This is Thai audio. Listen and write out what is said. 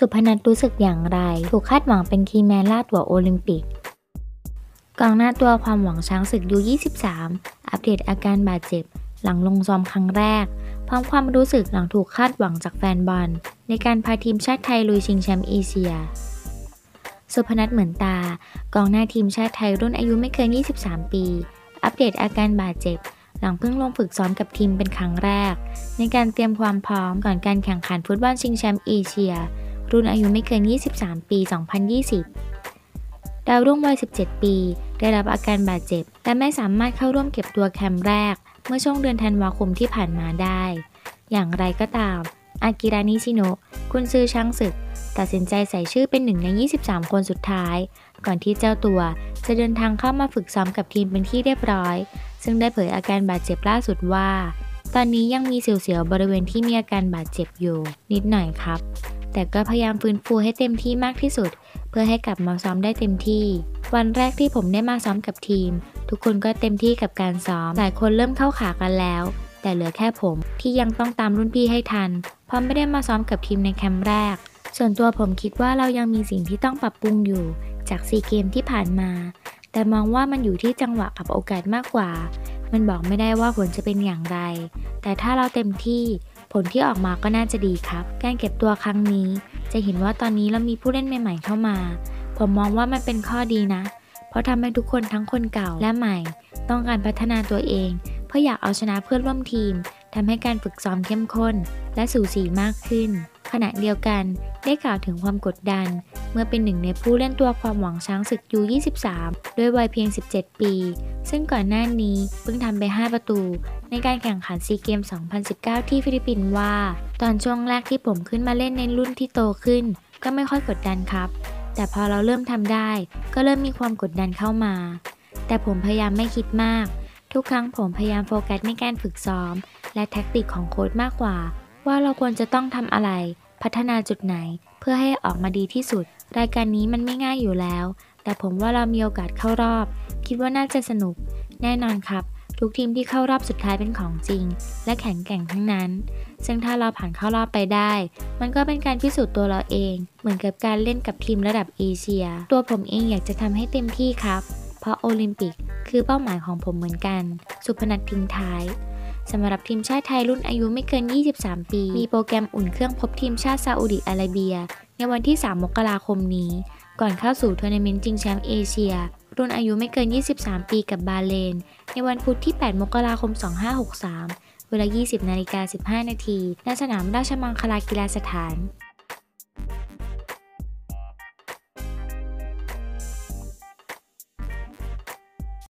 สุพนัทรู้สึกอย่างไร ถูกคาดหวังเป็นคีแมนล่าตัวโอลิมปิกกองหน้าตัวความหวังช้างศึกยู23 อัปเดตอาการบาดเจ็บ หลังลงซ้อมครั้งแรก พร้อมความรู้สึกหลังถูกคาดหวังจากแฟนบอล ในการพาทีมชาติไทยลุยชิงแชมป์เอเชีย สุพนัทเหมือนตา กองหน้าทีมชาติไทยรุ่นอายุไม่เกิน 23 ปี อัปเดตอาการบาดเจ็บ หลังเพิ่งลงฝึกซ้อมกับทีมเป็นครั้งแรก ในการเตรียมความพร้อมก่อนการแข่งขันฟุตบอลชิงแชมป์เอเชีย รุ่นอายุไม่เกิน 23 ปี 2020 ดาวรุ่งวัย 17 ปี ได้รับอาการบาดเจ็บ และไม่สามารถเข้าร่วมเก็บตัวแคมป์แรก เมื่อช่วงเดือนธันวาคมที่ผ่านมาได้ อย่างไรก็ตาม อากิรานิชิโนะคุณซื้อช้างศึก ตัดสินใจใส่ชื่อเป็นหนึ่งใน 23 คนสุดท้าย ก่อนที่เจ้าตัวจะเดินทางเข้ามาฝึกซ้อมกับทีมเป็นที่เรียบร้อย ซึ่งได้เผยอาการบาดเจ็บล่าสุดว่า ตอนนี้ยังมีเสียวๆบริเวณที่มีอาการบาดเจ็บอยู่ นิดหน่อยครับ แต่ก็พยายามฟื้นฟูให้เต็มที่มากที่สุด เพื่อให้กลับมาซ้อมได้เต็มที่ วันแรกที่ผมได้มาซ้อมกับทีม ทุกคนก็เต็มที่กับการซ้อมหลายคนเริ่มเข้าขากันแล้ว แต่เหลือแค่ผมที่ยังต้องตามรุ่นพี่ให้ทัน เพราะไม่ได้มาซ้อมกับทีมในแคมป์แรก ส่วนตัวผมคิดว่าเรายังมีสิ่งที่ต้องปรับปรุงอยู่ จากซีเกมที่ผ่านมา แต่มองว่ามันอยู่ที่จังหวะกับโอกาสมากกว่า มันบอกไม่ได้ว่าผลจะเป็นอย่างไร แต่ถ้าเราเต็มที่ ผลที่ออกมาก็น่าจะดีครับ การเก็บตัวครั้งนี้ จะเห็นว่าตอนนี้เรามีผู้เล่นใหม่ ๆ เข้ามา ผมมองว่ามันเป็นข้อดีนะ เพราะทำให้ทุกคนทั้งคนเก่าและใหม่ ต้องการพัฒนาตัวเอง เพื่ออยากเอาชนะเพื่อนร่วมทีมทำให้การฝึกซ้อมเข้มข้น และสูสีมากขึ้น ขณะเดียวกันได้กล่าวถึงความกดดัน เมื่อเป็นหนึ่งในผู้เล่นตัวความหวังช้างศึก U23 ด้วยวัยเพียง 17 ปี ซึ่งก่อนหน้านี้เพิ่งทำไป 5 ประตู ในการแข่งขันซีเกมส์ 2019 ที่ฟิลิปปินส์ว่า ตอนช่วงแรกที่ผมขึ้นมาเล่นในรุ่นที่โตขึ้น ก็ไม่ค่อยกดดันครับ แต่พอเราเริ่มทำได้ ก็เริ่มมีความกดดันเข้ามา แต่ผมพยายามไม่คิดมาก ทุกครั้งผมพยายามโฟกัสในการฝึกซ้อม และแท็กติกของโค้ชมากกว่า ว่าเราควรจะต้องทำอะไร พัฒนาจุดไหนเพื่อให้ออกมาดีที่สุด รายการนี้มันไม่ง่ายอยู่แล้ว แต่ผมว่าเรามีโอกาสเข้ารอบ คิดว่าน่าจะสนุก แน่นอนครับ ทุกทีมที่เข้ารอบสุดท้ายเป็นของจริง และแข็งแกร่งทั้งนั้น ซึ่งถ้าเราผ่านเข้ารอบไปได้ มันก็เป็นการพิสูจน์ตัวเราเอง เหมือนกับการเล่นกับทีมระดับเอเชีย ตัวผมเองอยากจะทำให้เต็มที่ครับ เพราะโอลิมปิก คือเป้าหมายของผมเหมือนกัน สุพนัททิ้งท้าย สำหรับทีมชาติไทยรุ่นอายุไม่เกิน 23 ปี มีโปรแกรมอุ่นเครื่องพบทีมชาติซาอุดิอาระเบีย ในวันที่ 3 มกราคมนี้ ก่อนเข้าสู่ทัวร์นาเมนต์ชิงแชมป์เอเชีย รุ่นอายุไม่เกิน 23 ปีกับบาเลน ในวันพุธที่ 8 มกราคม 2563 เวลา 20 นาฬิกา 15 นาทีณสนามราชมังคลากีฬาสถาน